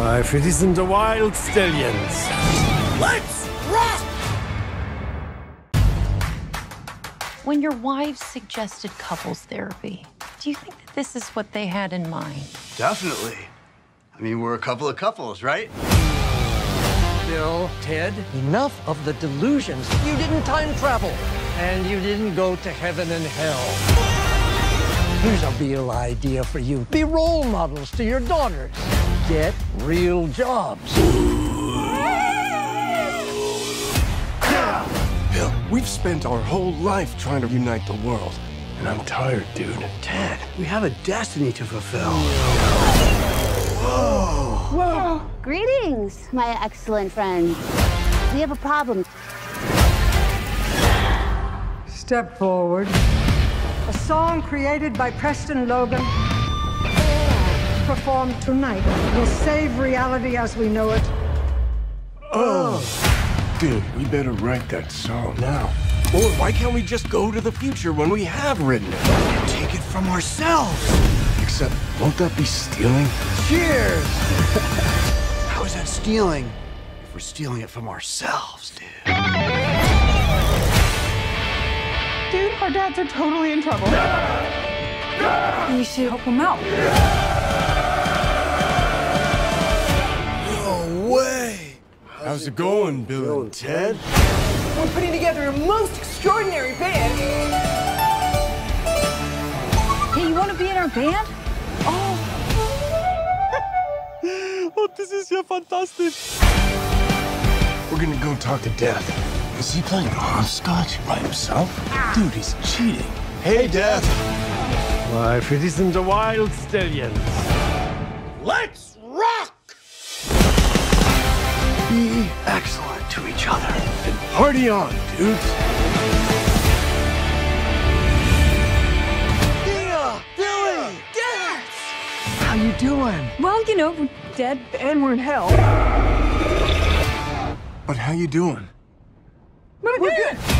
Life, it isn't the Wyld Stallyns. Let's rock! When your wives suggested couples therapy, do you think that this is what they had in mind? Definitely. I mean, we're a couple of couples, right? Bill, Ted, enough of the delusions. You didn't time travel, and you didn't go to heaven and hell. Here's a real idea for you. Be role models to your daughters. Get real jobs. Bill, we've spent our whole life trying to unite the world. And I'm tired, dude. Ted, we have a destiny to fulfill. Whoa. Whoa. Greetings, my excellent friend. We have a problem. Step forward. A song created by Preston Logan, performed tonight, will save reality as we know it. Oh dude, we better write that song now. Or why can't we just go to the future when we have written it? Take it from ourselves. Except, won't that be stealing? Cheers! How is that stealing if we're stealing it from ourselves, dude? Our dads are totally in trouble. We should help them out. No way! How's it going, Bill and Ted? We're putting together a most extraordinary band. Hey, you want to be in our band? Oh. oh, this is ja fantastisch. We're gonna go talk to Death. Is he playing hopscotch by himself? Dude, he's cheating. Hey, Death. Life, it isn't the Wyld Stallyn. Let's rock! Be excellent to each other. And party on, dudes. Dina! Billie! Dad! How you doing? Well, you know, we're dead and we're in hell. But how you doing? We're good.